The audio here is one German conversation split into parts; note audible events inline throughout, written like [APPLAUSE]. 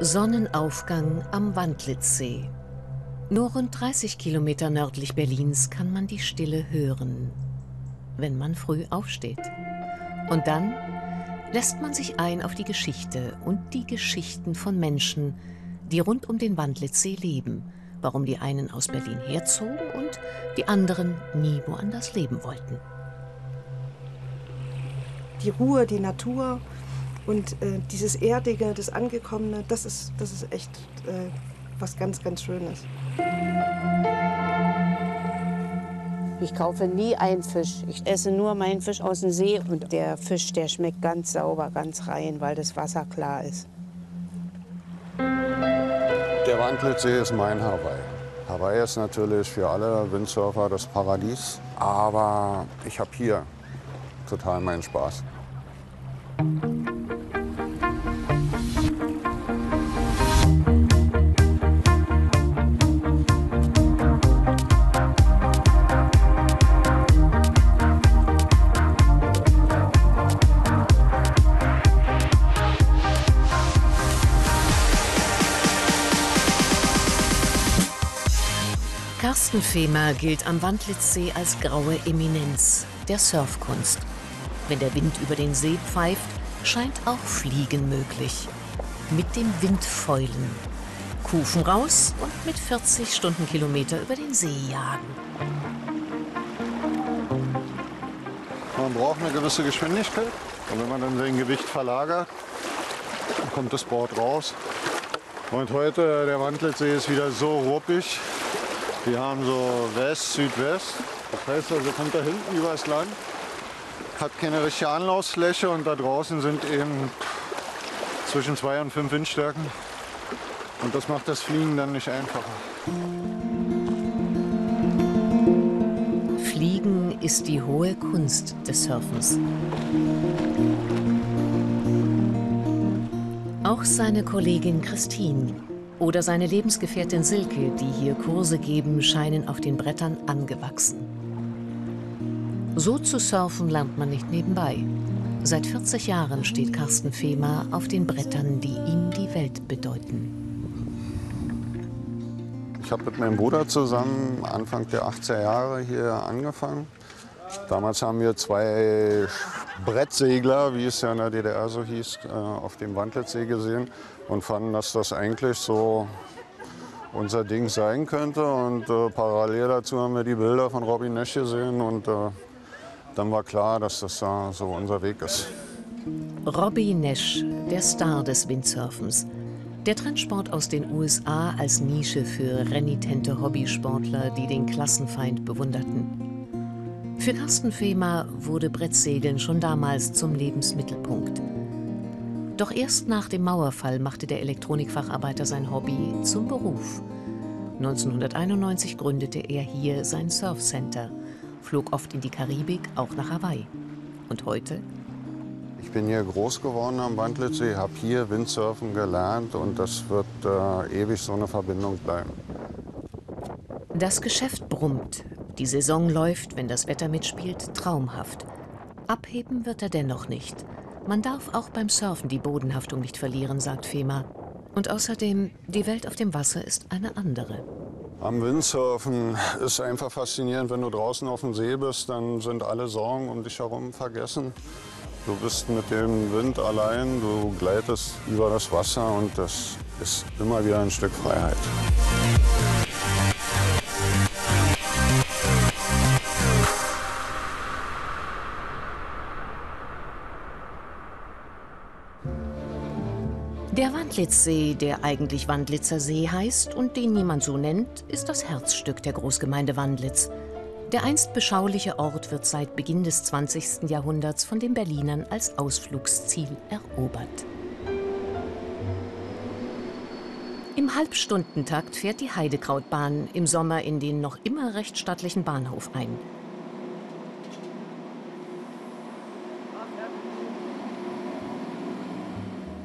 Sonnenaufgang am Wandlitzsee. Nur rund 30 Kilometer nördlich Berlins kann man die Stille hören, wenn man früh aufsteht. Und dann lässt man sich ein auf die Geschichte und die Geschichten von Menschen, die rund um den Wandlitzsee leben, warum die einen aus Berlin herzogen und die anderen nie woanders leben wollten. Die Ruhe, die Natur und äh, dieses Erdige, das Angekommene, das ist, das ist echt äh, was ganz, ganz Schönes. Ich kaufe nie einen Fisch. Ich esse nur meinen Fisch aus dem See und der Fisch, der schmeckt ganz sauber, ganz rein, weil das Wasser klar ist. Der Wandlitzsee ist mein Hawaii. Hawaii ist natürlich für alle Windsurfer das Paradies, aber ich habe hier total meinen Spaß. Carsten Fehmer gilt am Wandlitzsee als graue Eminenz der Surfkunst. Wenn der Wind über den See pfeift, scheint auch Fliegen möglich. Mit den Windfäulen. Kufen raus und mit 40 Stundenkilometer über den See jagen. Man braucht eine gewisse Geschwindigkeit. Und wenn man dann sein Gewicht verlagert, kommt das Board raus. Und heute, der Wandlitzsee ist wieder so ruppig, wir haben so West, Südwest. Das heißt also, kommt da hinten übers Land, hat keine richtige Anlaufsfläche und da draußen sind eben zwischen zwei und fünf Windstärken. Und das macht das Fliegen dann nicht einfacher. Fliegen ist die hohe Kunst des Surfens. Auch seine Kollegin Christine oder seine Lebensgefährtin Silke, die hier Kurse geben, scheinen auf den Brettern angewachsen. So zu surfen lernt man nicht nebenbei. Seit 40 Jahren steht Carsten Fehmer auf den Brettern, die ihm die Welt bedeuten. Ich habe mit meinem Bruder zusammen Anfang der 80er Jahre hier angefangen. Damals haben wir zwei Brettsegler, wie es ja in der DDR so hieß, äh, auf dem Wandlitzsee gesehen und fanden, dass das eigentlich so unser Ding sein könnte. Und äh, parallel dazu haben wir die Bilder von Robin Nash gesehen und äh, dann war klar, dass das äh, so unser Weg ist. Robbie Nash, der Star des Windsurfens. Der Trendsport aus den USA als Nische für renitente Hobbysportler, die den Klassenfeind bewunderten. Für Carsten Fehmer wurde Brettsegeln schon damals zum Lebensmittelpunkt. Doch erst nach dem Mauerfall machte der Elektronikfacharbeiter sein Hobby zum Beruf. 1991 gründete er hier sein Surfcenter, flog oft in die Karibik, auch nach Hawaii. Und heute? Ich bin hier groß geworden am Wandlitzsee, habe hier Windsurfen gelernt und das wird äh, ewig so eine Verbindung bleiben. Das Geschäft brummt. Die Saison läuft, wenn das Wetter mitspielt, traumhaft. Abheben wird er dennoch nicht. Man darf auch beim Surfen die Bodenhaftung nicht verlieren, sagt Fema. Und außerdem, die Welt auf dem Wasser ist eine andere. Am Windsurfen ist einfach faszinierend, wenn du draußen auf dem See bist, dann sind alle Sorgen um dich herum vergessen. Du bist mit dem Wind allein, du gleitest über das Wasser und das ist immer wieder ein Stück Freiheit. Der Wandlitzsee, der eigentlich Wandlitzer See heißt und den niemand so nennt, ist das Herzstück der Großgemeinde Wandlitz. Der einst beschauliche Ort wird seit Beginn des 20. Jahrhunderts von den Berlinern als Ausflugsziel erobert. Im Halbstundentakt fährt die Heidekrautbahn im Sommer in den noch immer recht stattlichen Bahnhof ein.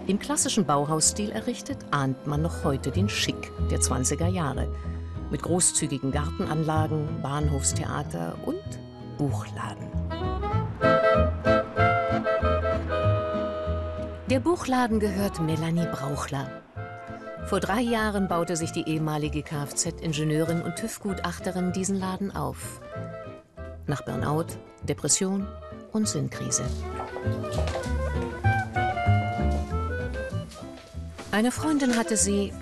Im klassischen Bauhausstil errichtet, ahnt man noch heute den Schick der 20er Jahre. Mit großzügigen Gartenanlagen, Bahnhofstheater und Buchladen. Der Buchladen gehört Melanie Brauchler. Vor drei Jahren baute sich die ehemalige Kfz-Ingenieurin und TÜV-Gutachterin diesen Laden auf. Nach Burnout, Depression und Sinnkrise. Eine Freundin hatte sie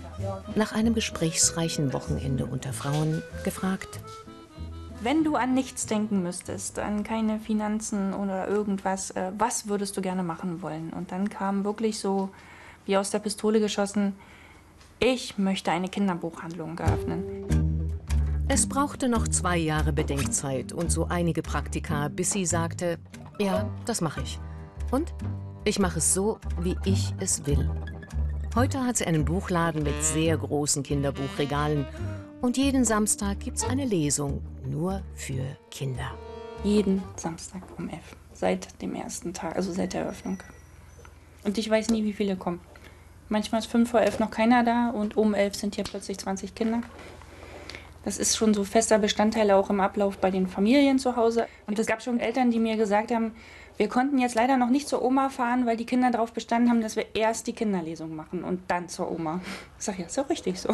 nach einem gesprächsreichen Wochenende unter Frauen gefragt. Wenn du an nichts denken müsstest, an keine Finanzen oder irgendwas, äh, was würdest du gerne machen wollen? Und dann kam wirklich so wie aus der Pistole geschossen, ich möchte eine Kinderbuchhandlung eröffnen. Es brauchte noch zwei Jahre Bedenkzeit und so einige Praktika, bis sie sagte, ja, das mache ich. Und ich mache es so, wie ich es will. Heute hat sie einen Buchladen mit sehr großen Kinderbuchregalen und jeden Samstag gibt es eine Lesung, nur für Kinder. Jeden Samstag um 11, seit dem ersten Tag, also seit der Eröffnung. Und ich weiß nie, wie viele kommen. Manchmal ist fünf vor elf noch keiner da und um elf sind hier plötzlich 20 Kinder. Das ist schon so fester Bestandteil auch im Ablauf bei den Familien zu Hause. Und es gab schon Eltern, die mir gesagt haben, wir konnten jetzt leider noch nicht zur Oma fahren, weil die Kinder darauf bestanden haben, dass wir erst die Kinderlesung machen und dann zur Oma. Ich sag ja, ist doch richtig so.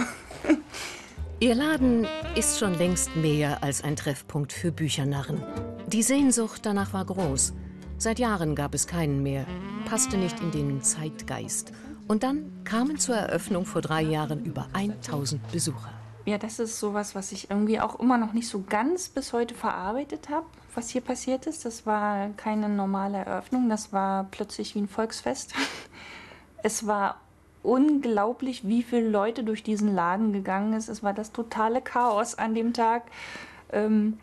[LAUGHS] Ihr Laden ist schon längst mehr als ein Treffpunkt für Büchernarren. Die Sehnsucht danach war groß. Seit Jahren gab es keinen mehr, passte nicht in den Zeitgeist. Und dann kamen zur Eröffnung vor drei Jahren über 1000 Besucher. Ja, das ist sowas, was ich irgendwie auch immer noch nicht so ganz bis heute verarbeitet habe, was hier passiert ist. Das war keine normale Eröffnung, das war plötzlich wie ein Volksfest. [LAUGHS] Es war unglaublich, wie viele Leute durch diesen Laden gegangen ist. Es war das totale Chaos an dem Tag. Ähm,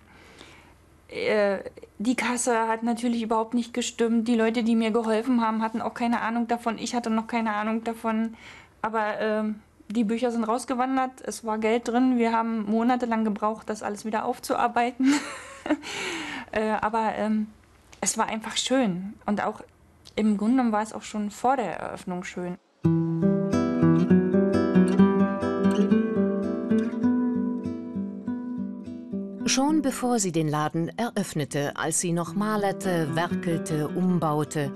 äh, die Kasse hat natürlich überhaupt nicht gestimmt. Die Leute, die mir geholfen haben, hatten auch keine Ahnung davon. Ich hatte noch keine Ahnung davon. Aber ähm, die Bücher sind rausgewandert. Es war Geld drin. Wir haben monatelang gebraucht, das alles wieder aufzuarbeiten. [LAUGHS] äh, aber ähm, es war einfach schön. Und auch im Grunde war es auch schon vor der Eröffnung schön. Schon bevor sie den Laden eröffnete, als sie noch malerte, werkelte, umbaute,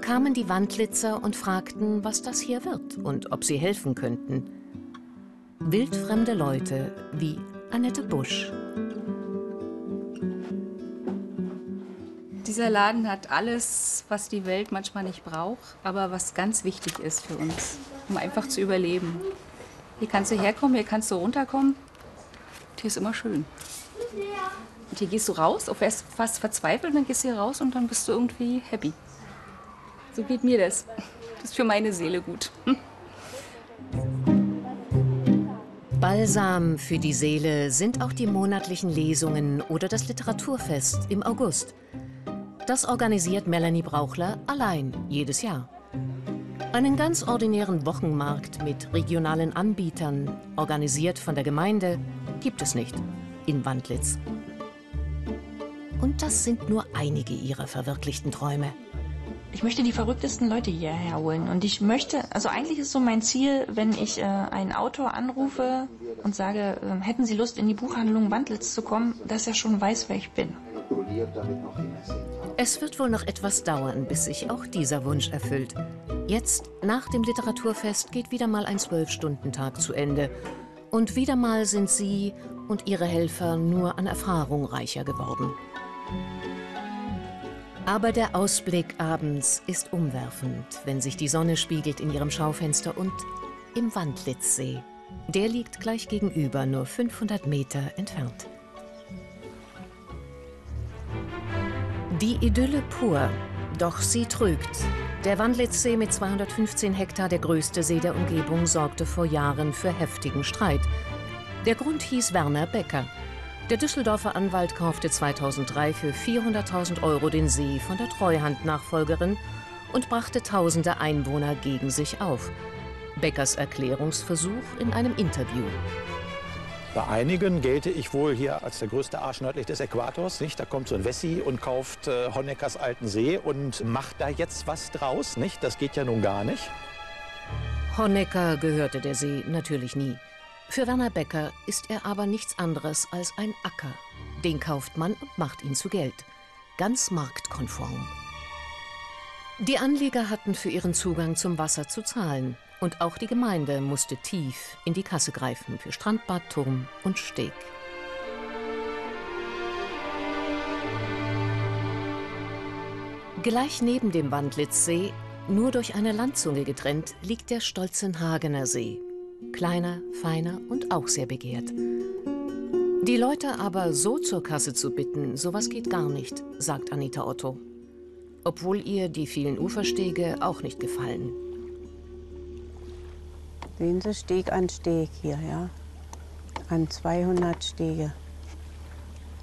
kamen die Wandlitzer und fragten, was das hier wird und ob sie helfen könnten. Wildfremde Leute wie Annette Busch. Dieser Laden hat alles, was die Welt manchmal nicht braucht, aber was ganz wichtig ist für uns, um einfach zu überleben. Hier kannst du herkommen, hier kannst du runterkommen. Hier ist immer schön. Und hier gehst du raus, auch wärst fast verzweifelt, dann gehst du hier raus und dann bist du irgendwie happy. So geht mir das. Das ist für meine Seele gut. Balsam für die Seele sind auch die monatlichen Lesungen oder das Literaturfest im August. Das organisiert Melanie Brauchler allein jedes Jahr. Einen ganz ordinären Wochenmarkt mit regionalen Anbietern, organisiert von der Gemeinde, gibt es nicht in Wandlitz. Und das sind nur einige ihrer verwirklichten Träume. Ich möchte die verrücktesten Leute hierher holen. Und ich möchte, also eigentlich ist so mein Ziel, wenn ich äh, einen Autor anrufe und sage, äh, hätten Sie Lust in die Buchhandlung Wandlitz zu kommen, dass er schon weiß, wer ich bin. Es wird wohl noch etwas dauern, bis sich auch dieser Wunsch erfüllt. Jetzt, nach dem Literaturfest, geht wieder mal ein Zwölf-Stunden-Tag zu Ende. Und wieder mal sind Sie und ihre Helfer nur an Erfahrung reicher geworden. Aber der Ausblick abends ist umwerfend, wenn sich die Sonne spiegelt in ihrem Schaufenster und im Wandlitzsee. Der liegt gleich gegenüber, nur 500 Meter entfernt. Die Idylle pur, doch sie trügt. Der Wandlitzsee mit 215 Hektar, der größte See der Umgebung, sorgte vor Jahren für heftigen Streit. Der Grund hieß Werner Becker. Der Düsseldorfer Anwalt kaufte 2003 für 400.000 Euro den See von der Treuhand-Nachfolgerin und brachte tausende Einwohner gegen sich auf. Beckers Erklärungsversuch in einem Interview. Bei einigen gelte ich wohl hier als der größte Arsch nördlich des Äquators. Nicht? Da kommt so ein Wessi und kauft äh, Honeckers alten See und macht da jetzt was draus. Nicht? Das geht ja nun gar nicht. Honecker gehörte der See natürlich nie. Für Werner Becker ist er aber nichts anderes als ein Acker. Den kauft man und macht ihn zu Geld. Ganz marktkonform. Die Anleger hatten für ihren Zugang zum Wasser zu zahlen. Und auch die Gemeinde musste tief in die Kasse greifen für Strandbad, Turm und Steg. Gleich neben dem Wandlitzsee, nur durch eine Landzunge getrennt, liegt der Stolzenhagener See. Kleiner, feiner und auch sehr begehrt. Die Leute aber so zur Kasse zu bitten, sowas geht gar nicht, sagt Anita Otto. Obwohl ihr die vielen Uferstege auch nicht gefallen. Sehen Sie, Steg an Steg hier, ja. An 200 Stege.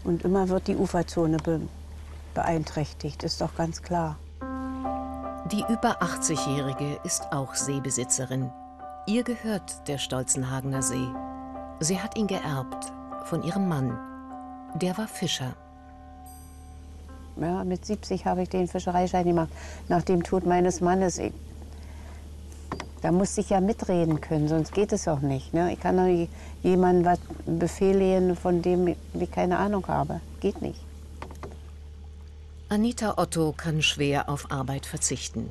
Und immer wird die Uferzone be beeinträchtigt, ist doch ganz klar. Die über 80-Jährige ist auch Seebesitzerin. Ihr gehört der Stolzenhagener See. Sie hat ihn geerbt von ihrem Mann. Der war Fischer. Ja, mit 70 habe ich den Fischereischein gemacht. Nach dem Tod meines Mannes. Da musste ich ja mitreden können, sonst geht es auch nicht. Ne? Ich kann doch jemandem was befehlen, von dem ich keine Ahnung habe. Geht nicht. Anita Otto kann schwer auf Arbeit verzichten.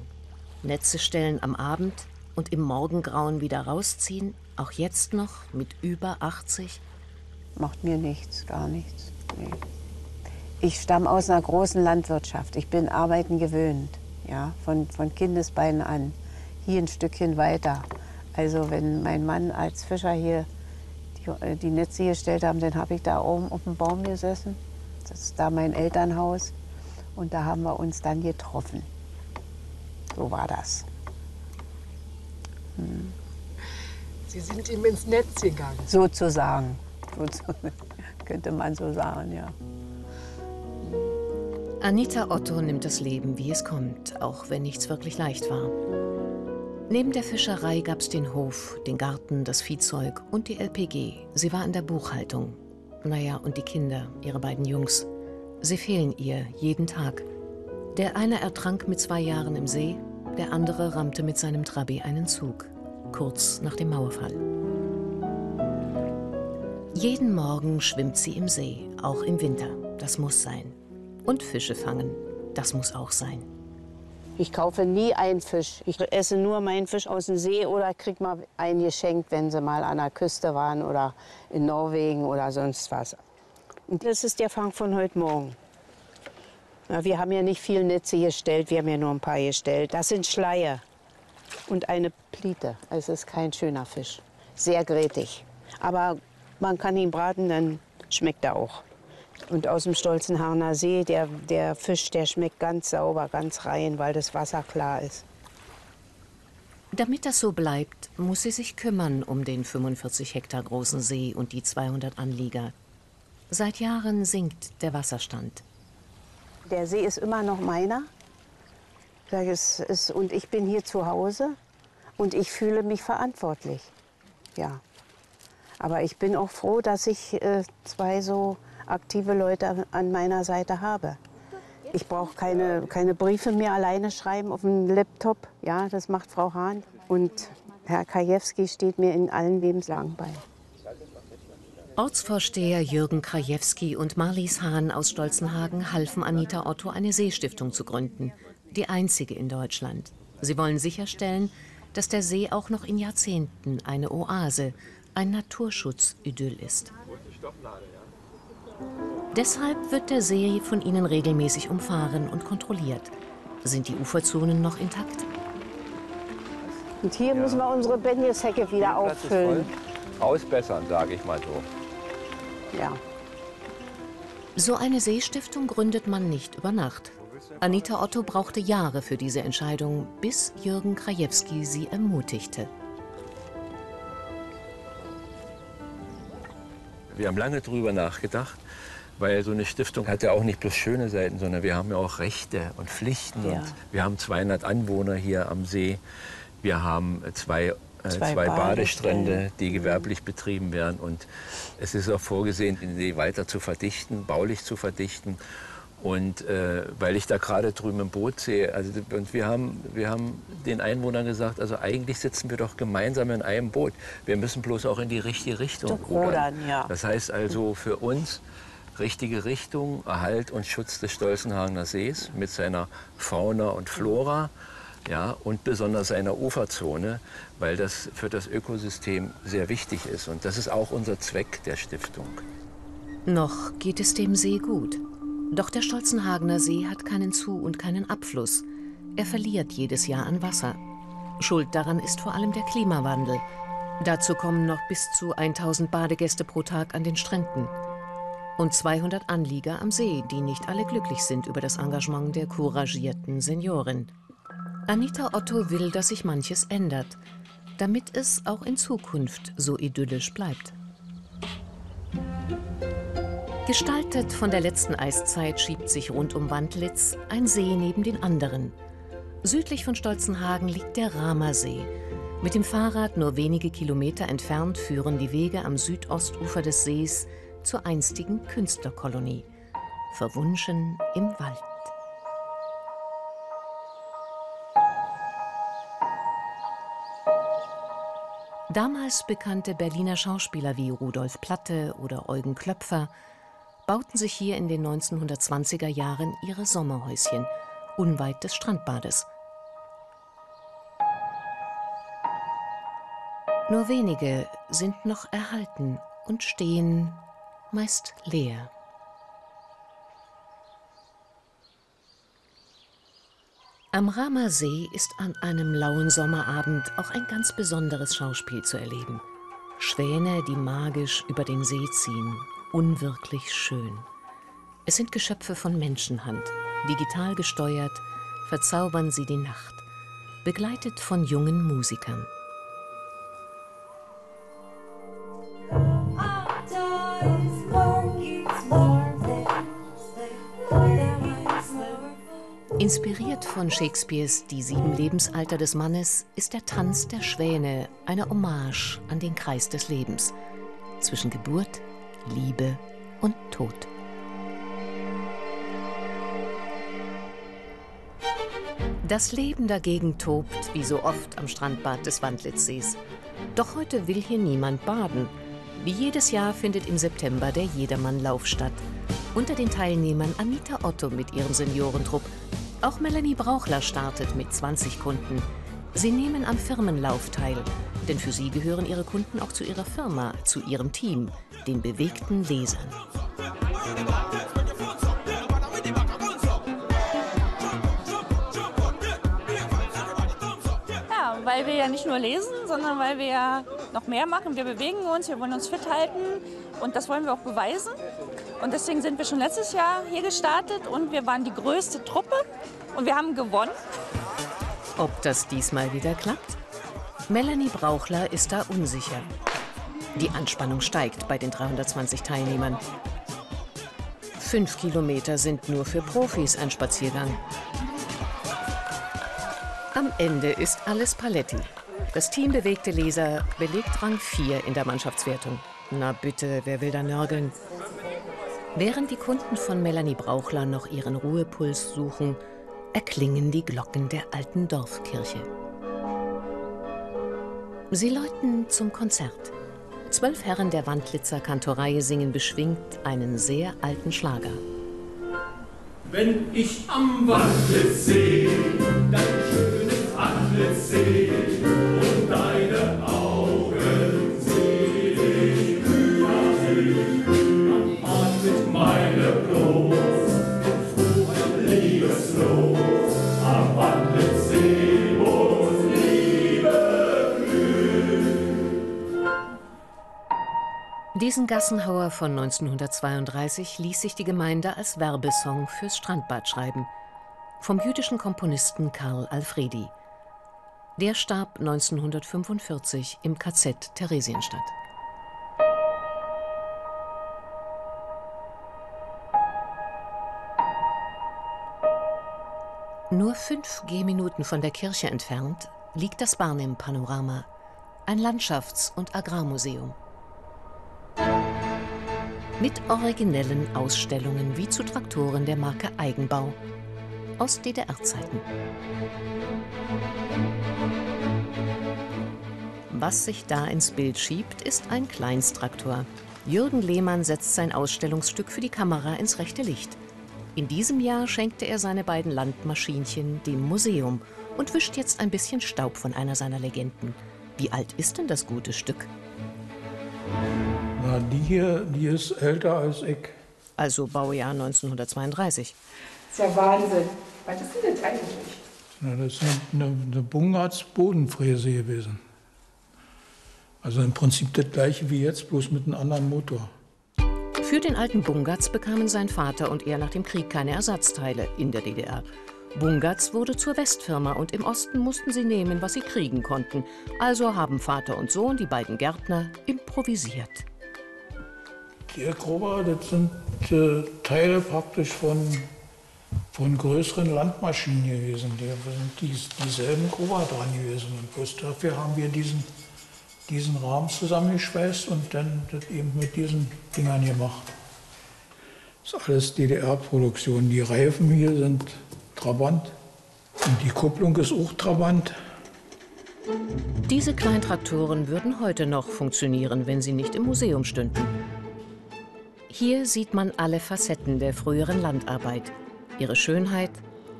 Netze stellen am Abend und im Morgengrauen wieder rausziehen, auch jetzt noch mit über 80? Macht mir nichts, gar nichts. Nee. Ich stamme aus einer großen Landwirtschaft. Ich bin Arbeiten gewöhnt, ja, von, von Kindesbeinen an. Hier ein Stückchen weiter. Also wenn mein Mann als Fischer hier die, äh, die Netze gestellt haben, dann habe ich da oben auf dem Baum gesessen. Das ist da mein Elternhaus. Und da haben wir uns dann getroffen. So war das. Hm. Sie sind ihm ins Netz gegangen. Sozusagen. [LAUGHS] könnte man so sagen, ja. Anita Otto nimmt das Leben, wie es kommt, auch wenn nichts wirklich leicht war. Neben der Fischerei gab es den Hof, den Garten, das Viehzeug und die LPG. Sie war in der Buchhaltung. Naja, und die Kinder, ihre beiden Jungs. Sie fehlen ihr jeden Tag. Der eine ertrank mit zwei Jahren im See, der andere rammte mit seinem Trabi einen Zug, kurz nach dem Mauerfall. Jeden Morgen schwimmt sie im See, auch im Winter. Das muss sein. Und Fische fangen, das muss auch sein. Ich kaufe nie einen Fisch. Ich esse nur meinen Fisch aus dem See oder krieg mal einen geschenkt, wenn sie mal an der Küste waren oder in Norwegen oder sonst was. Und das ist der Fang von heute Morgen. Ja, wir haben ja nicht viel Netze gestellt, wir haben ja nur ein paar gestellt. Das sind Schleier und eine Pliete. Es ist kein schöner Fisch. Sehr grätig. Aber man kann ihn braten, dann schmeckt er auch. Und aus dem stolzen Harner See, der, der Fisch, der schmeckt ganz sauber, ganz rein, weil das Wasser klar ist. Damit das so bleibt, muss sie sich kümmern um den 45 Hektar großen See und die 200 Anlieger. Seit Jahren sinkt der Wasserstand. Der See ist immer noch meiner. und ich bin hier zu Hause und ich fühle mich verantwortlich. Ja. Aber ich bin auch froh, dass ich äh, zwei so aktive Leute an meiner Seite habe. Ich brauche keine, keine Briefe mehr alleine schreiben auf dem Laptop. Ja, das macht Frau Hahn. Und Herr Kajewski steht mir in allen Lebenslagen bei. Ortsvorsteher Jürgen Krajewski und Marlies Hahn aus Stolzenhagen halfen Anita Otto eine Seestiftung zu gründen. Die einzige in Deutschland. Sie wollen sicherstellen, dass der See auch noch in Jahrzehnten eine Oase, ein Naturschutzidyll ist. Deshalb wird der See von ihnen regelmäßig umfahren und kontrolliert. Sind die Uferzonen noch intakt? Und hier ja. müssen wir unsere Benjeshecke wieder auffüllen. Ausbessern, sage ich mal so. Ja. So eine Seestiftung gründet man nicht über Nacht. Anita Otto brauchte Jahre für diese Entscheidung, bis Jürgen Krajewski sie ermutigte. Wir haben lange darüber nachgedacht, weil so eine Stiftung hat ja auch nicht bloß schöne Seiten, sondern wir haben ja auch Rechte und Pflichten. Ja. Und wir haben 200 Anwohner hier am See. Wir haben zwei äh, zwei, zwei Badestrände, die gewerblich betrieben werden. Und es ist auch vorgesehen, den See weiter zu verdichten, baulich zu verdichten. Und äh, weil ich da gerade drüben im Boot sehe, also und wir haben, wir haben den Einwohnern gesagt, also eigentlich sitzen wir doch gemeinsam in einem Boot. Wir müssen bloß auch in die richtige Richtung rudern. Ja. Das heißt also für uns richtige Richtung, Erhalt und Schutz des Stolzenhagener Sees mit seiner Fauna und Flora ja, und besonders seiner Uferzone, weil das für das Ökosystem sehr wichtig ist. Und das ist auch unser Zweck der Stiftung. Noch geht es dem See gut. Doch der Stolzenhagener See hat keinen Zu- und keinen Abfluss. Er verliert jedes Jahr an Wasser. Schuld daran ist vor allem der Klimawandel. Dazu kommen noch bis zu 1000 Badegäste pro Tag an den Stränden. Und 200 Anlieger am See, die nicht alle glücklich sind über das Engagement der couragierten Seniorin. Anita Otto will, dass sich manches ändert, damit es auch in Zukunft so idyllisch bleibt. Gestaltet von der letzten Eiszeit schiebt sich rund um Wandlitz ein See neben den anderen. Südlich von Stolzenhagen liegt der Ramersee. Mit dem Fahrrad nur wenige Kilometer entfernt führen die Wege am Südostufer des Sees zur einstigen Künstlerkolonie. Verwunschen im Wald. Damals bekannte Berliner Schauspieler wie Rudolf Platte oder Eugen Klöpfer bauten sich hier in den 1920er Jahren ihre Sommerhäuschen unweit des Strandbades. Nur wenige sind noch erhalten und stehen meist leer. Am Ramer See ist an einem lauen Sommerabend auch ein ganz besonderes Schauspiel zu erleben. Schwäne, die magisch über den See ziehen, unwirklich schön. Es sind Geschöpfe von Menschenhand, digital gesteuert, verzaubern sie die Nacht, begleitet von jungen Musikern. Inspiriert von Shakespeares Die sieben Lebensalter des Mannes ist der Tanz der Schwäne eine Hommage an den Kreis des Lebens zwischen Geburt, Liebe und Tod. Das Leben dagegen tobt, wie so oft am Strandbad des Wandlitzsees. Doch heute will hier niemand baden. Wie jedes Jahr findet im September der Jedermannlauf statt. Unter den Teilnehmern Anita Otto mit ihrem Seniorentrupp auch Melanie Brauchler startet mit 20 Kunden. Sie nehmen am Firmenlauf teil, denn für sie gehören ihre Kunden auch zu ihrer Firma, zu ihrem Team, den bewegten Lesern. Ja, weil wir ja nicht nur lesen, sondern weil wir ja noch mehr machen. Wir bewegen uns, wir wollen uns fit halten und das wollen wir auch beweisen. Und deswegen sind wir schon letztes Jahr hier gestartet und wir waren die größte Truppe und wir haben gewonnen. Ob das diesmal wieder klappt? Melanie Brauchler ist da unsicher. Die Anspannung steigt bei den 320 Teilnehmern. Fünf Kilometer sind nur für Profis ein Spaziergang. Am Ende ist alles Paletti. Das Team bewegte Leser belegt Rang 4 in der Mannschaftswertung. Na bitte, wer will da nörgeln? Während die Kunden von Melanie Brauchler noch ihren Ruhepuls suchen, erklingen die Glocken der alten Dorfkirche. Sie läuten zum Konzert. Zwölf Herren der Wandlitzer Kantorei singen beschwingt einen sehr alten Schlager. Wenn ich am Wandlitz sehe, dein schönes Antlitz sehe Diesen Gassenhauer von 1932 ließ sich die Gemeinde als Werbesong fürs Strandbad schreiben. Vom jüdischen Komponisten Karl Alfredi. Der starb 1945 im KZ Theresienstadt. Nur fünf Gehminuten von der Kirche entfernt liegt das Barnim-Panorama, ein Landschafts- und Agrarmuseum. Mit originellen Ausstellungen wie zu Traktoren der Marke Eigenbau aus DDR-Zeiten. Was sich da ins Bild schiebt, ist ein Kleinstraktor. Jürgen Lehmann setzt sein Ausstellungsstück für die Kamera ins rechte Licht. In diesem Jahr schenkte er seine beiden Landmaschinchen dem Museum und wischt jetzt ein bisschen Staub von einer seiner Legenden. Wie alt ist denn das gute Stück? Die hier, die ist älter als ich. Also Baujahr 1932. Das ist ja Wahnsinn. Was ist denn das eigentlich? Na, das ist eine, eine, eine Bungarts Bodenfräse gewesen. Also im Prinzip das gleiche wie jetzt, bloß mit einem anderen Motor. Für den alten Bungatz bekamen sein Vater und er nach dem Krieg keine Ersatzteile in der DDR. Bungatz wurde zur Westfirma und im Osten mussten sie nehmen, was sie kriegen konnten. Also haben Vater und Sohn, die beiden Gärtner, improvisiert. Die Grober, das sind äh, Teile praktisch von, von größeren Landmaschinen gewesen. Da sind dies, dieselben Grober dran gewesen. Und bloß dafür haben wir diesen, diesen Rahmen zusammengeschweißt und dann das eben mit diesen Dingern gemacht. Das ist alles DDR-Produktion. Die Reifen hier sind Trabant und die Kupplung ist auch Trabant. Diese Kleintraktoren würden heute noch funktionieren, wenn sie nicht im Museum stünden. Hier sieht man alle Facetten der früheren Landarbeit, ihre Schönheit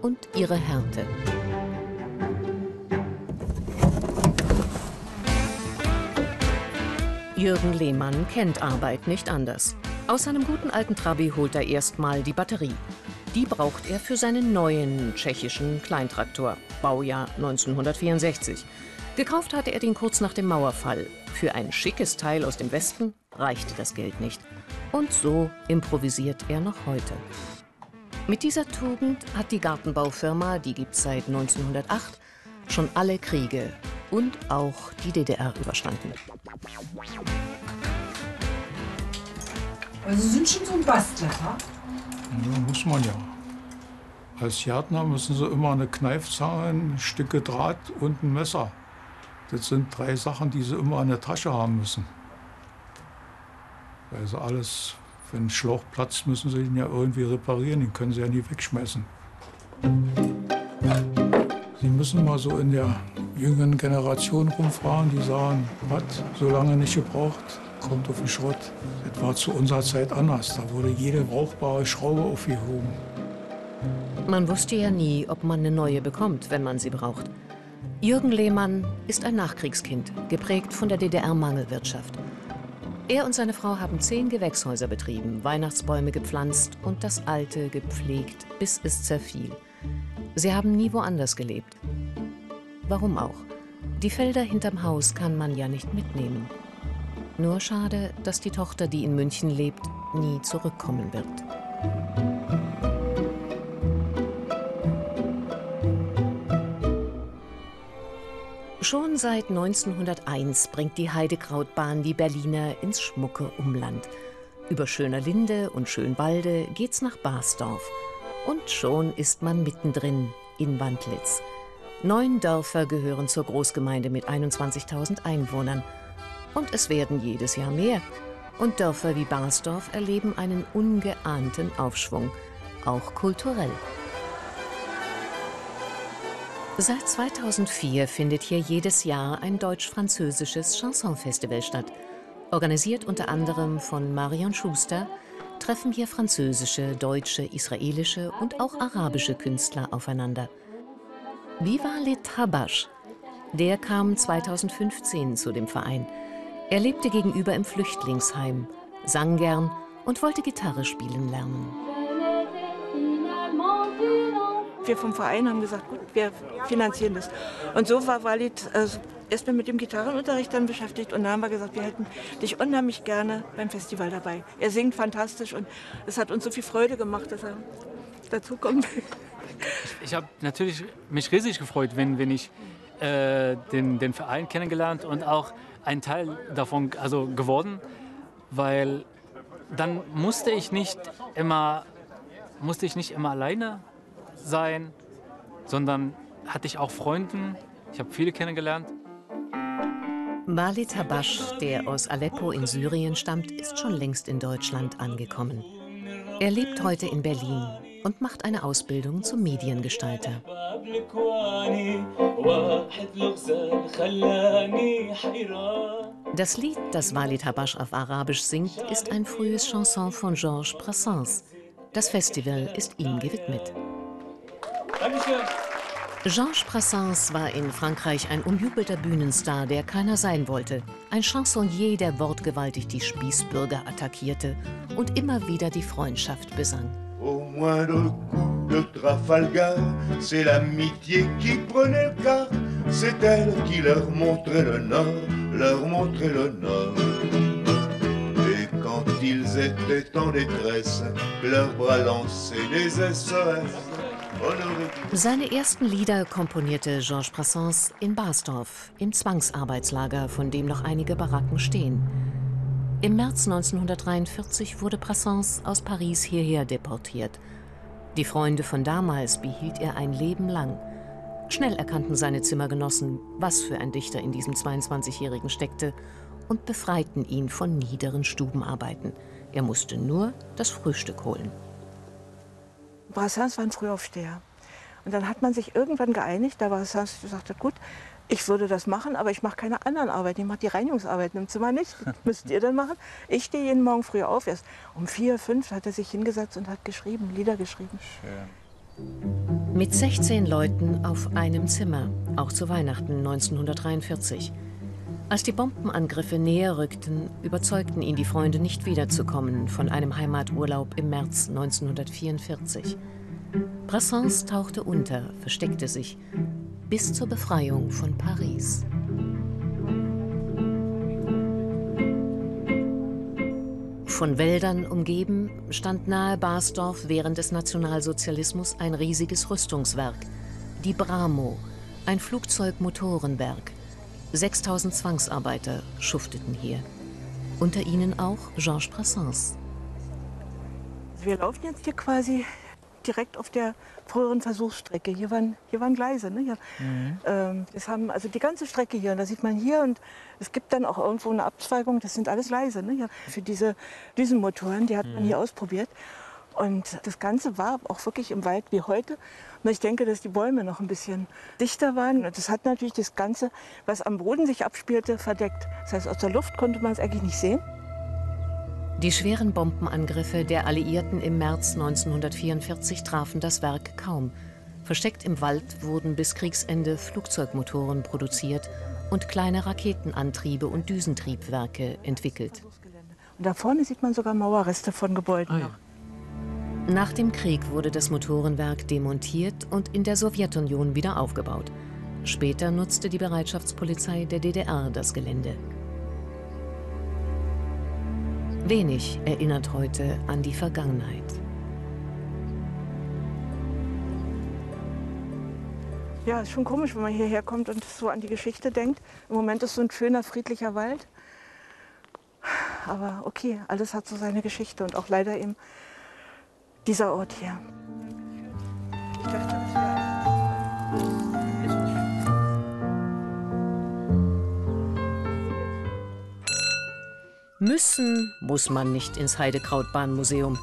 und ihre Härte. Jürgen Lehmann kennt Arbeit nicht anders. Aus seinem guten alten Trabi holt er erstmal die Batterie. Die braucht er für seinen neuen tschechischen Kleintraktor, Baujahr 1964. Gekauft hatte er den kurz nach dem Mauerfall. Für ein schickes Teil aus dem Westen reichte das Geld nicht. Und so improvisiert er noch heute. Mit dieser Tugend hat die Gartenbaufirma, die gibt es seit 1908, schon alle Kriege und auch die DDR überstanden. Also Sie sind schon so ein Bastler, ha? Ja, muss man ja. Als Gärtner müssen sie immer eine Kneifzange, ein Stücke Draht und ein Messer. Das sind drei Sachen, die sie immer in der Tasche haben müssen. Sie alles, wenn ein Schlauch platzt, müssen sie ihn ja irgendwie reparieren. Den können sie ja nie wegschmeißen. Sie müssen mal so in der jüngeren Generation rumfahren, die sagen, was, so lange nicht gebraucht, kommt auf den Schrott. Das war zu unserer Zeit anders. Da wurde jede brauchbare Schraube aufgehoben. Man wusste ja nie, ob man eine neue bekommt, wenn man sie braucht. Jürgen Lehmann ist ein Nachkriegskind, geprägt von der DDR-Mangelwirtschaft. Er und seine Frau haben zehn Gewächshäuser betrieben, Weihnachtsbäume gepflanzt und das Alte gepflegt, bis es zerfiel. Sie haben nie woanders gelebt. Warum auch? Die Felder hinterm Haus kann man ja nicht mitnehmen. Nur schade, dass die Tochter, die in München lebt, nie zurückkommen wird. Schon seit 1901 bringt die Heidekrautbahn die Berliner ins schmucke Umland. Über Schönerlinde und Schönwalde geht's nach Basdorf. Und schon ist man mittendrin in Wandlitz. Neun Dörfer gehören zur Großgemeinde mit 21.000 Einwohnern. Und es werden jedes Jahr mehr. Und Dörfer wie Basdorf erleben einen ungeahnten Aufschwung, auch kulturell. Seit 2004 findet hier jedes Jahr ein deutsch-französisches Chansonfestival statt. Organisiert unter anderem von Marion Schuster, treffen hier französische, deutsche, israelische und auch arabische Künstler aufeinander. Viva le Tabash, der kam 2015 zu dem Verein. Er lebte gegenüber im Flüchtlingsheim, sang gern und wollte Gitarre spielen lernen. Wir vom Verein haben gesagt, gut, wir finanzieren das. Und so war Walid äh, erstmal mit dem Gitarrenunterricht dann beschäftigt und dann haben wir gesagt, wir hätten dich unheimlich gerne beim Festival dabei. Er singt fantastisch und es hat uns so viel Freude gemacht, dass er dazu kommt. Ich, ich habe natürlich mich riesig gefreut, wenn, wenn ich äh, den, den Verein kennengelernt und auch ein Teil davon also geworden, weil dann musste ich nicht immer musste ich nicht immer alleine sein, sondern hatte ich auch Freunden. Ich habe viele kennengelernt. Mali Tabasch, der aus Aleppo in Syrien stammt, ist schon längst in Deutschland angekommen. Er lebt heute in Berlin. und macht eine Ausbildung zum Mediengestalter. Das Lied, das Walid Habash auf Arabisch singt, ist ein frühes Chanson von Georges Brassens. Das Festival ist ihm gewidmet. Georges Brassens war in Frankreich ein umjubelter Bühnenstar, der keiner sein wollte. Ein Chansonnier, der wortgewaltig die Spießbürger attackierte und immer wieder die Freundschaft besang. Au moindre coup de Trafalgar, c'est l'amitié qui prenait le quart. C'est elle qui leur montrait le nord, leur montrait le nord. Et quand ils étaient en détresse, leurs bras lançaient des SOS. Seine ersten Lieder komponierte Georges Brassens in Basdorf, im Zwangsarbeitslager, von dem noch einige Baracken stehen. Im März 1943 wurde Brassens aus Paris hierher deportiert. Die Freunde von damals behielt er ein Leben lang. Schnell erkannten seine Zimmergenossen, was für ein Dichter in diesem 22-Jährigen steckte und befreiten ihn von niederen Stubenarbeiten. Er musste nur das Frühstück holen. Brassens war ein Frühaufsteher. Und dann hat man sich irgendwann geeinigt, da Brassens gesagt hat, gut, ich würde das machen, aber ich mache keine anderen Arbeiten. Ich mache die Reinigungsarbeiten im Zimmer nicht. Das [LAUGHS] müsst ihr dann machen. Ich stehe jeden Morgen früh auf. Erst um vier, fünf hat er sich hingesetzt und hat geschrieben, Lieder geschrieben. Schön. Mit 16 Leuten auf einem Zimmer, auch zu Weihnachten 1943. Als die Bombenangriffe näher rückten, überzeugten ihn die Freunde nicht wiederzukommen von einem Heimaturlaub im März 1944. Brassens tauchte unter, versteckte sich, bis zur Befreiung von Paris. Von Wäldern umgeben stand nahe Basdorf während des Nationalsozialismus ein riesiges Rüstungswerk, die Bramo, ein Flugzeugmotorenwerk. 6000 Zwangsarbeiter schufteten hier. Unter ihnen auch Georges Brassens. Wir laufen jetzt hier quasi direkt auf der früheren Versuchsstrecke. Hier waren, hier waren Gleise. Ne? Hier, mhm. ähm, das haben also die ganze Strecke hier. Und da sieht man hier und es gibt dann auch irgendwo eine Abzweigung. Das sind alles Gleise. Ne? Hier, für diese Düsenmotoren, die hat mhm. man hier ausprobiert. Und das Ganze war auch wirklich im Wald wie heute. Und ich denke, dass die Bäume noch ein bisschen dichter waren. Und das hat natürlich das Ganze, was am Boden sich abspielte, verdeckt. Das heißt, aus der Luft konnte man es eigentlich nicht sehen. Die schweren Bombenangriffe der Alliierten im März 1944 trafen das Werk kaum. Versteckt im Wald wurden bis Kriegsende Flugzeugmotoren produziert und kleine Raketenantriebe und Düsentriebwerke entwickelt. Und da vorne sieht man sogar Mauerreste von Gebäuden. Ah, ja. Nach dem Krieg wurde das Motorenwerk demontiert und in der Sowjetunion wieder aufgebaut. Später nutzte die Bereitschaftspolizei der DDR das Gelände. Wenig erinnert heute an die Vergangenheit. Ja, ist schon komisch, wenn man hierher kommt und so an die Geschichte denkt. Im Moment ist so ein schöner, friedlicher Wald. Aber okay, alles hat so seine Geschichte und auch leider eben dieser Ort hier. Müssen muss man nicht ins Heidekrautbahnmuseum,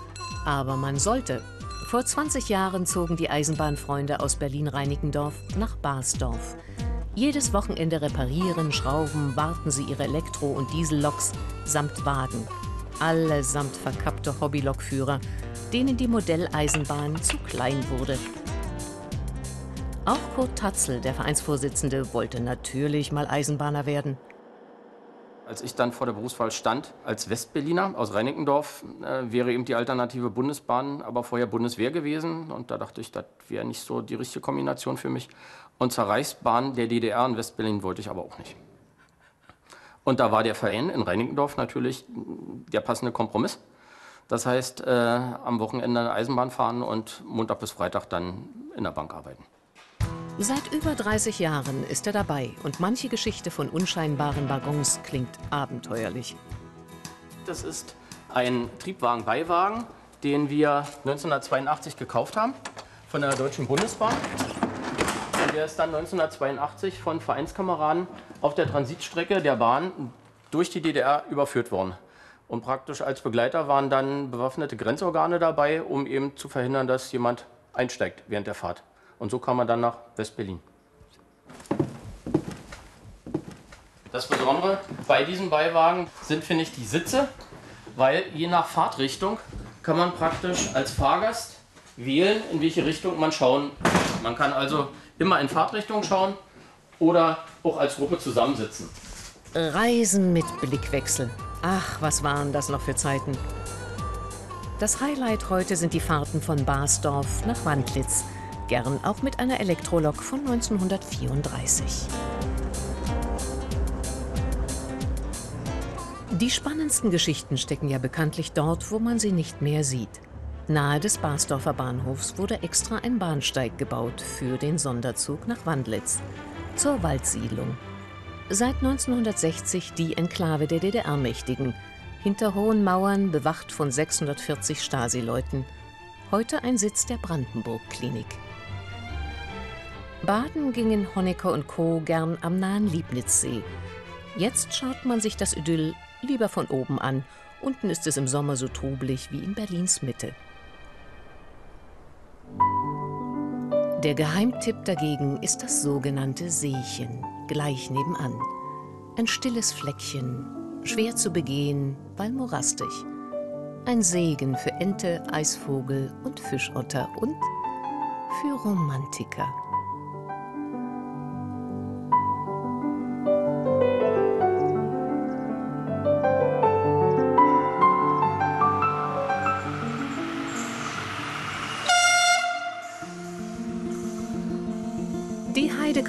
aber man sollte. Vor 20 Jahren zogen die Eisenbahnfreunde aus Berlin-Reinickendorf nach Basdorf. Jedes Wochenende reparieren, schrauben, warten sie ihre Elektro- und Dieselloks samt Wagen. Allesamt verkappte Hobbylokführer, denen die Modelleisenbahn zu klein wurde. Auch Kurt Tatzel, der Vereinsvorsitzende, wollte natürlich mal Eisenbahner werden. Als ich dann vor der Berufswahl stand, als Westberliner aus Reinickendorf, äh, wäre eben die alternative Bundesbahn, aber vorher Bundeswehr gewesen. Und da dachte ich, das wäre nicht so die richtige Kombination für mich. Und zur Reichsbahn der DDR in Westberlin wollte ich aber auch nicht. Und da war der Verein in Reinickendorf natürlich der passende Kompromiss. Das heißt, äh, am Wochenende Eisenbahn fahren und Montag bis Freitag dann in der Bank arbeiten. Seit über 30 Jahren ist er dabei und manche Geschichte von unscheinbaren Waggons klingt abenteuerlich. Das ist ein Triebwagen-Beiwagen, den wir 1982 gekauft haben von der Deutschen Bundesbahn. Und der ist dann 1982 von Vereinskameraden auf der Transitstrecke der Bahn durch die DDR überführt worden. Und praktisch als Begleiter waren dann bewaffnete Grenzorgane dabei, um eben zu verhindern, dass jemand einsteigt während der Fahrt. Und so kam man dann nach West-Berlin. Das Besondere bei diesem Beiwagen sind, finde ich, die Sitze, weil je nach Fahrtrichtung kann man praktisch als Fahrgast wählen, in welche Richtung man schauen kann. Man kann also immer in Fahrtrichtung schauen oder auch als Gruppe zusammensitzen. Reisen mit Blickwechsel. Ach, was waren das noch für Zeiten? Das Highlight heute sind die Fahrten von Basdorf nach Wandlitz, gern auch mit einer Elektrolok von 1934. Die spannendsten Geschichten stecken ja bekanntlich dort, wo man sie nicht mehr sieht. Nahe des Basdorfer Bahnhofs wurde extra ein Bahnsteig gebaut für den Sonderzug nach Wandlitz, zur Waldsiedlung. Seit 1960 die Enklave der DDR-Mächtigen, hinter hohen Mauern bewacht von 640 Stasi-Leuten. Heute ein Sitz der Brandenburg-Klinik. Baden gingen Honecker und Co. gern am nahen Liebnitzsee. Jetzt schaut man sich das Idyll lieber von oben an. Unten ist es im Sommer so trubelig wie in Berlins Mitte. Der Geheimtipp dagegen ist das sogenannte Seechen, gleich nebenan. Ein stilles Fleckchen, schwer zu begehen, weil morastig. Ein Segen für Ente, Eisvogel und Fischotter und für Romantiker.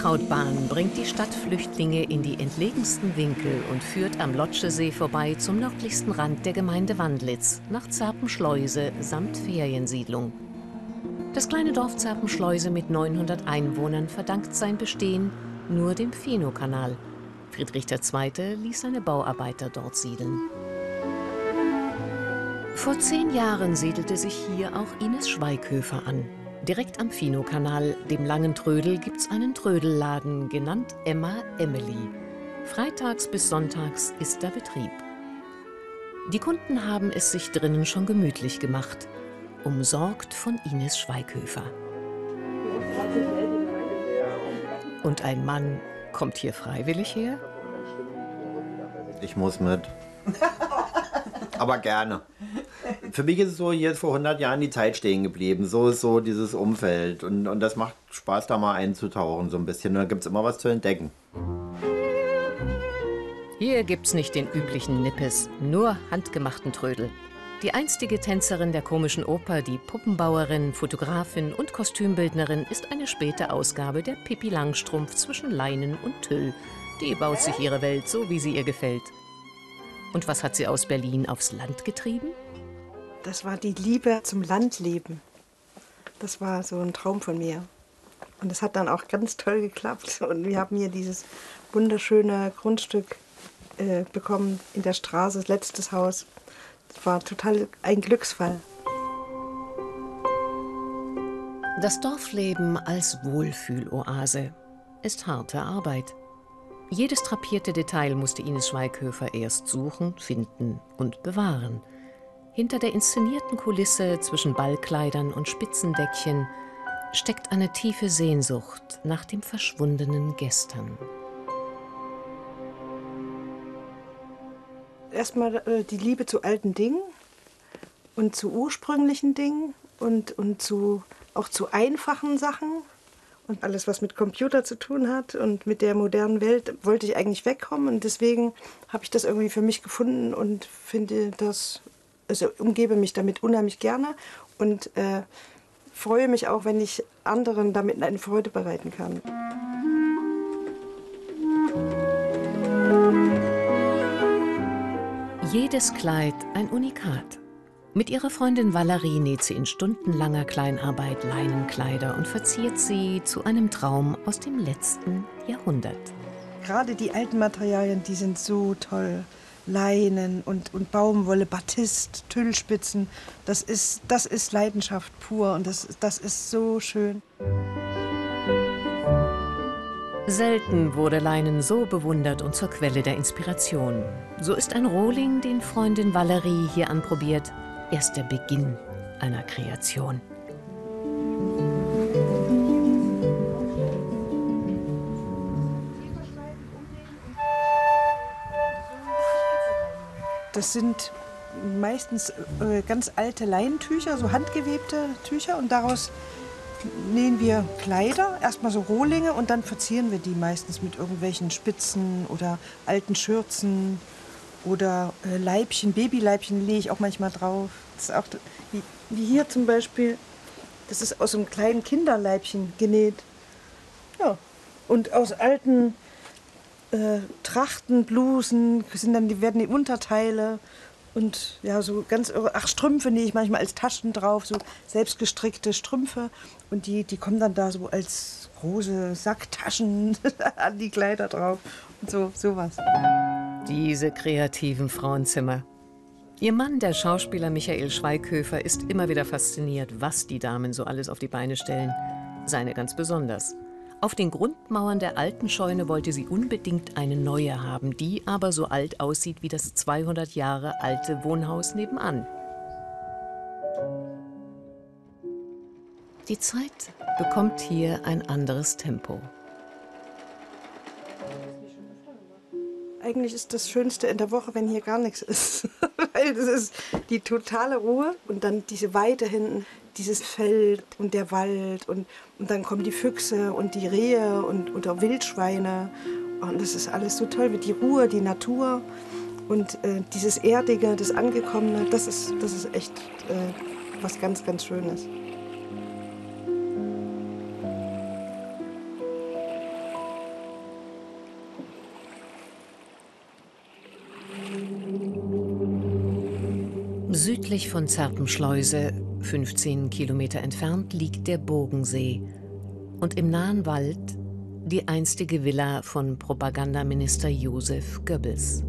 Die Heidekrautbahn bringt die Stadtflüchtlinge in die entlegensten Winkel und führt am Lotschesee vorbei zum nördlichsten Rand der Gemeinde Wandlitz, nach Zerpenschleuse samt Feriensiedlung. Das kleine Dorf Zerpenschleuse mit 900 Einwohnern verdankt sein Bestehen nur dem Finokanal. Friedrich II. ließ seine Bauarbeiter dort siedeln. Vor zehn Jahren siedelte sich hier auch Ines Schweighöfer an. Direkt am Finokanal, dem langen Trödel, gibt's einen Trödelladen, genannt Emma Emily. Freitags bis sonntags ist da Betrieb. Die Kunden haben es sich drinnen schon gemütlich gemacht, umsorgt von Ines Schweighöfer. Und ein Mann kommt hier freiwillig her? Ich muss mit. Aber gerne. Für mich ist es so, hier ist vor 100 Jahren die Zeit stehen geblieben. So ist so dieses Umfeld. Und, und das macht Spaß, da mal einzutauchen so ein bisschen. Da gibt es immer was zu entdecken. Hier gibt's nicht den üblichen Nippes, nur handgemachten Trödel. Die einstige Tänzerin der komischen Oper, die Puppenbauerin, Fotografin und Kostümbildnerin, ist eine späte Ausgabe der Pippi Langstrumpf zwischen Leinen und Tüll. Die baut sich ihre Welt so, wie sie ihr gefällt. Und was hat sie aus Berlin aufs Land getrieben? Das war die Liebe zum Landleben. Das war so ein Traum von mir. Und es hat dann auch ganz toll geklappt. Und wir haben hier dieses wunderschöne Grundstück äh, bekommen in der Straße, das letzte Haus. Das war total ein Glücksfall. Das Dorfleben als Wohlfühloase ist harte Arbeit. Jedes drapierte Detail musste Ines Schweighöfer erst suchen, finden und bewahren. Hinter der inszenierten Kulisse zwischen Ballkleidern und Spitzendeckchen steckt eine tiefe Sehnsucht nach dem verschwundenen Gestern. Erstmal äh, die Liebe zu alten Dingen und zu ursprünglichen Dingen und, und zu, auch zu einfachen Sachen. Und alles, was mit Computer zu tun hat und mit der modernen Welt, wollte ich eigentlich wegkommen. Und deswegen habe ich das irgendwie für mich gefunden und finde das, also umgebe mich damit unheimlich gerne und äh, freue mich auch, wenn ich anderen damit eine Freude bereiten kann. Jedes Kleid ein Unikat. Mit ihrer Freundin Valerie näht sie in stundenlanger Kleinarbeit Leinenkleider und verziert sie zu einem Traum aus dem letzten Jahrhundert. Gerade die alten Materialien, die sind so toll. Leinen und, und Baumwolle, Batist, Tüllspitzen, das ist, das ist Leidenschaft pur und das, das ist so schön. Selten wurde Leinen so bewundert und zur Quelle der Inspiration. So ist ein Rohling, den Freundin Valerie hier anprobiert, erst der Beginn einer Kreation. Das sind meistens äh, ganz alte Leinentücher, so handgewebte Tücher und daraus nähen wir Kleider, erstmal so Rohlinge und dann verzieren wir die meistens mit irgendwelchen Spitzen oder alten Schürzen oder äh, Leibchen, Babyleibchen lege ich auch manchmal drauf. Das ist auch wie, wie hier zum Beispiel, das ist aus einem kleinen Kinderleibchen genäht. Ja, und aus alten äh, Trachten, Blusen sind dann, die werden die Unterteile und ja, so ganz. Ach, Strümpfe nähe ich manchmal als Taschen drauf, so selbstgestrickte Strümpfe. Und die, die kommen dann da so als große Sacktaschen [LAUGHS] an die Kleider drauf. Und so, sowas. Diese kreativen Frauenzimmer. Ihr Mann, der Schauspieler Michael Schweighöfer, ist immer wieder fasziniert, was die Damen so alles auf die Beine stellen. Seine ganz besonders. Auf den Grundmauern der alten Scheune wollte sie unbedingt eine neue haben, die aber so alt aussieht wie das 200 Jahre alte Wohnhaus nebenan. Die Zeit bekommt hier ein anderes Tempo. Eigentlich ist das Schönste in der Woche, wenn hier gar nichts ist. [LAUGHS] Weil das ist die totale Ruhe und dann diese Weite hinten, dieses Feld und der Wald und, und dann kommen die Füchse und die Rehe und, und auch Wildschweine. Und das ist alles so toll, die Ruhe, die Natur und äh, dieses Erdige, das Angekommene, das ist, das ist echt äh, was ganz, ganz Schönes. Südlich von Zerpenschleuse, 15 Kilometer entfernt, liegt der Bogensee. Und im nahen Wald die einstige Villa von Propagandaminister Josef Goebbels.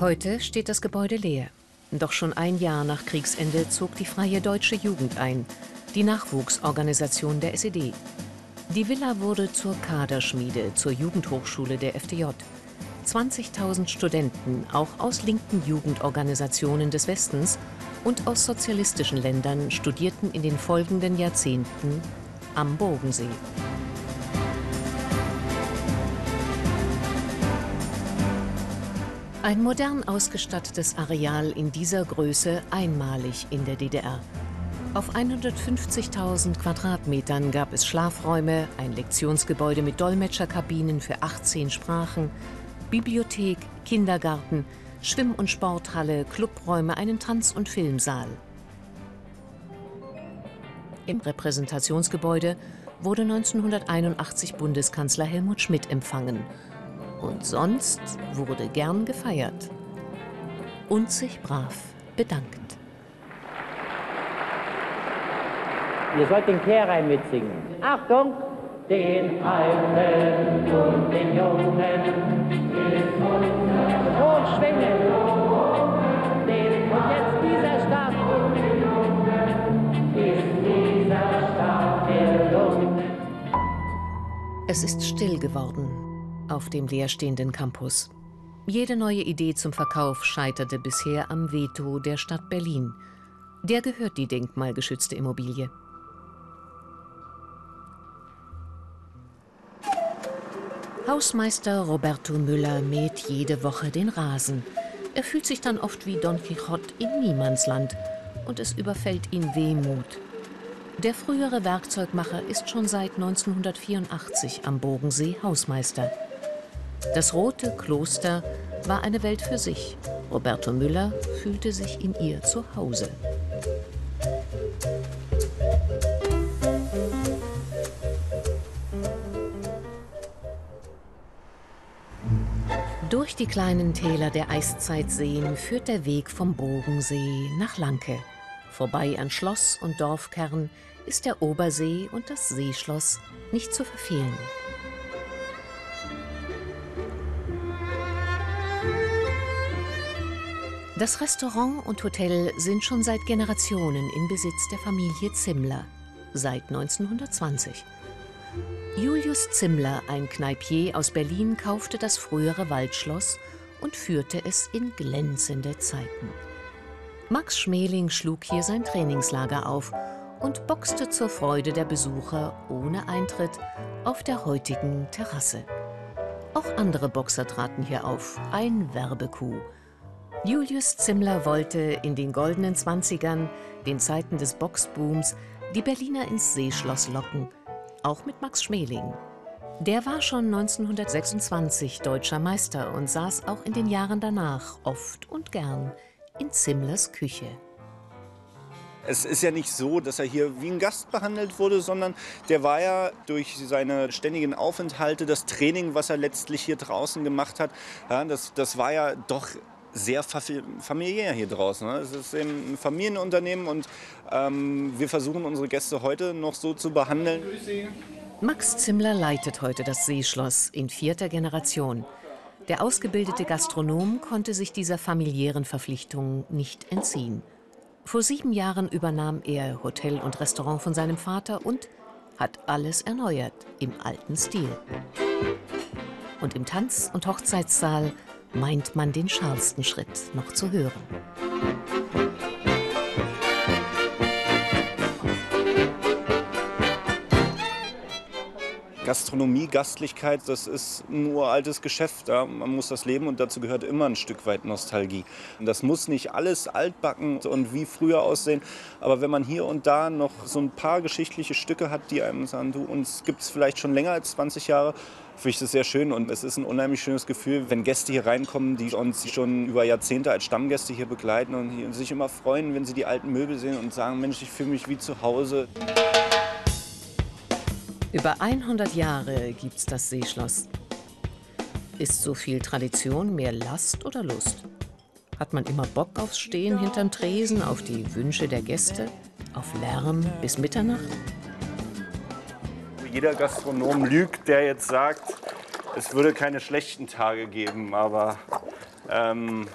Heute steht das Gebäude leer. Doch schon ein Jahr nach Kriegsende zog die Freie Deutsche Jugend ein, die Nachwuchsorganisation der SED. Die Villa wurde zur Kaderschmiede, zur Jugendhochschule der FDJ. 20.000 Studenten, auch aus linken Jugendorganisationen des Westens und aus sozialistischen Ländern, studierten in den folgenden Jahrzehnten am Bogensee. Ein modern ausgestattetes Areal in dieser Größe einmalig in der DDR. Auf 150.000 Quadratmetern gab es Schlafräume, ein Lektionsgebäude mit Dolmetscherkabinen für 18 Sprachen, Bibliothek, Kindergarten, Schwimm- und Sporthalle, Clubräume, einen Tanz- und Filmsaal. Im Repräsentationsgebäude wurde 1981 Bundeskanzler Helmut Schmidt empfangen. Und sonst wurde gern gefeiert und sich brav bedankt. Ihr sollt den Kehrreim mitsingen. Achtung! Den Alten und den Jungen Hoch schwingen. Den und jetzt dieser Stab. Ist dieser Stab gelungen. Es ist still geworden auf dem leerstehenden Campus. Jede neue Idee zum Verkauf scheiterte bisher am Veto der Stadt Berlin. Der gehört die denkmalgeschützte Immobilie. Hausmeister Roberto Müller mäht jede Woche den Rasen. Er fühlt sich dann oft wie Don Quixote in Niemandsland und es überfällt ihn Wehmut. Der frühere Werkzeugmacher ist schon seit 1984 am Bogensee Hausmeister. Das Rote Kloster war eine Welt für sich. Roberto Müller fühlte sich in ihr zu Hause. Durch die kleinen Täler der Eiszeitseen führt der Weg vom Bogensee nach Lanke. Vorbei an Schloss und Dorfkern ist der Obersee und das Seeschloss nicht zu verfehlen. Das Restaurant und Hotel sind schon seit Generationen in Besitz der Familie Zimmler, seit 1920. Julius Zimmler, ein Kneipier aus Berlin, kaufte das frühere Waldschloss und führte es in glänzende Zeiten. Max Schmeling schlug hier sein Trainingslager auf und boxte zur Freude der Besucher ohne Eintritt auf der heutigen Terrasse. Auch andere Boxer traten hier auf, ein Werbekuh. Julius Zimmler wollte in den goldenen Zwanzigern, den Zeiten des Boxbooms, die Berliner ins Seeschloss locken, auch mit Max Schmeling. Der war schon 1926 deutscher Meister und saß auch in den Jahren danach oft und gern in Zimmlers Küche. Es ist ja nicht so, dass er hier wie ein Gast behandelt wurde, sondern der war ja durch seine ständigen Aufenthalte, das Training, was er letztlich hier draußen gemacht hat, ja, das, das war ja doch sehr familiär hier draußen. Ne? Es ist eben ein Familienunternehmen und ähm, wir versuchen unsere Gäste heute noch so zu behandeln. Max Zimmler leitet heute das Seeschloss in vierter Generation. Der ausgebildete Gastronom konnte sich dieser familiären Verpflichtung nicht entziehen. Vor sieben Jahren übernahm er Hotel und Restaurant von seinem Vater und hat alles erneuert im alten Stil. Und im Tanz- und Hochzeitssaal meint man den scharfsten Schritt noch zu hören. Gastronomie, Gastlichkeit, das ist ein uraltes Geschäft. Ja? Man muss das leben und dazu gehört immer ein Stück weit Nostalgie. Und das muss nicht alles altbacken und wie früher aussehen, aber wenn man hier und da noch so ein paar geschichtliche Stücke hat, die einem sagen, du, uns gibt es vielleicht schon länger als 20 Jahre, finde ich das sehr schön und es ist ein unheimlich schönes Gefühl, wenn Gäste hier reinkommen, die uns schon über Jahrzehnte als Stammgäste hier begleiten und sich immer freuen, wenn sie die alten Möbel sehen und sagen, Mensch, ich fühle mich wie zu Hause. Über 100 Jahre gibt's das Seeschloss. Ist so viel Tradition mehr Last oder Lust? Hat man immer Bock aufs Stehen hinterm Tresen, auf die Wünsche der Gäste, auf Lärm bis Mitternacht? Jeder Gastronom lügt, der jetzt sagt, es würde keine schlechten Tage geben, aber ähm,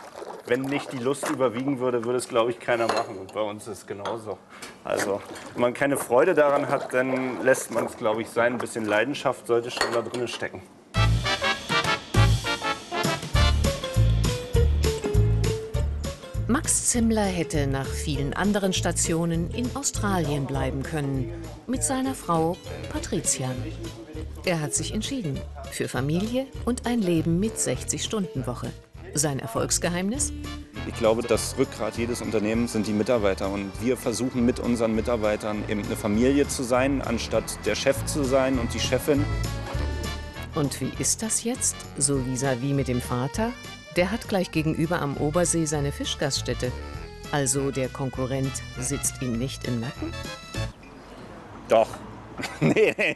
wenn nicht die Lust überwiegen würde, würde es, glaube ich, keiner machen. Und bei uns ist es genauso. Also, wenn man keine Freude daran hat, dann lässt man es, glaube ich, sein. Ein bisschen Leidenschaft sollte schon da drin stecken. Max Zimmler hätte nach vielen anderen Stationen in Australien bleiben können, mit seiner Frau Patricia. Er hat sich entschieden für Familie und ein Leben mit 60-Stunden-Woche. Sein Erfolgsgeheimnis? Ich glaube, das Rückgrat jedes Unternehmens sind die Mitarbeiter. Und wir versuchen mit unseren Mitarbeitern eben eine Familie zu sein, anstatt der Chef zu sein und die Chefin. Und wie ist das jetzt? So vis-à-vis -vis mit dem Vater? Der hat gleich gegenüber am Obersee seine Fischgaststätte. Also der Konkurrent sitzt ihm nicht im Nacken? Doch. [LAUGHS] nee, nee.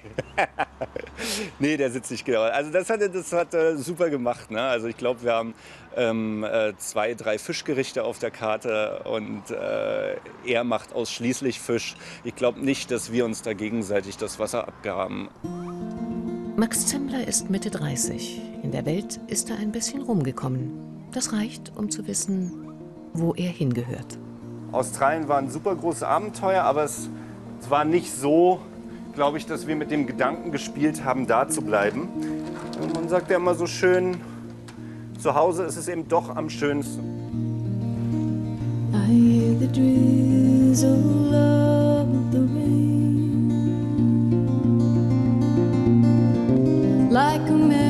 [LAUGHS] nee, der sitzt nicht genau. Also das hat, das hat er super gemacht. Ne? Also ich glaube, wir haben ähm, äh, zwei, drei Fischgerichte auf der Karte und äh, er macht ausschließlich Fisch. Ich glaube nicht, dass wir uns da gegenseitig das Wasser abgraben. Max Zimmler ist Mitte 30. In der Welt ist er ein bisschen rumgekommen. Das reicht, um zu wissen, wo er hingehört. Australien war ein super großes Abenteuer, aber es, es war nicht so, glaube ich, dass wir mit dem Gedanken gespielt haben, da zu bleiben. Und man sagt ja immer so schön, zu Hause ist es eben doch am schönsten. I hear the drizzle of the rain. Like a man